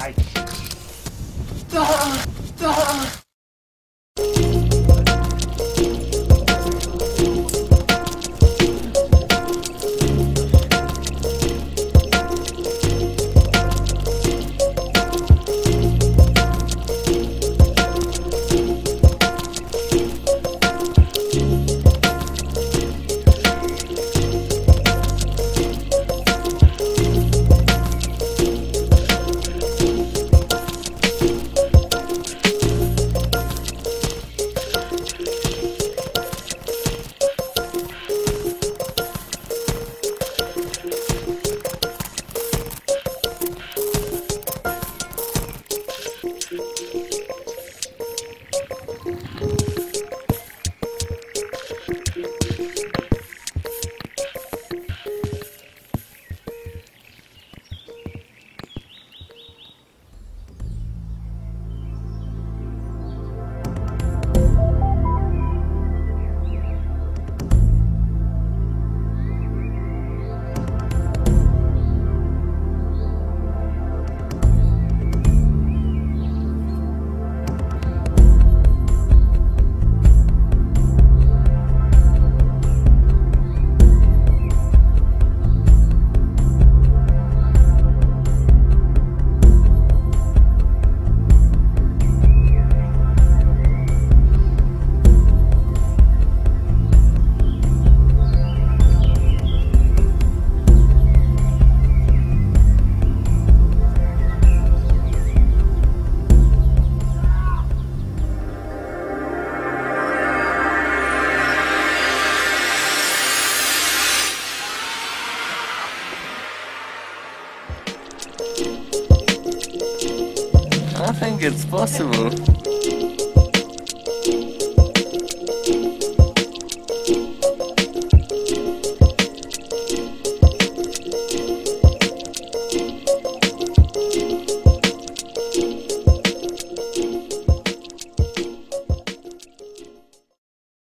I... I think it's possible.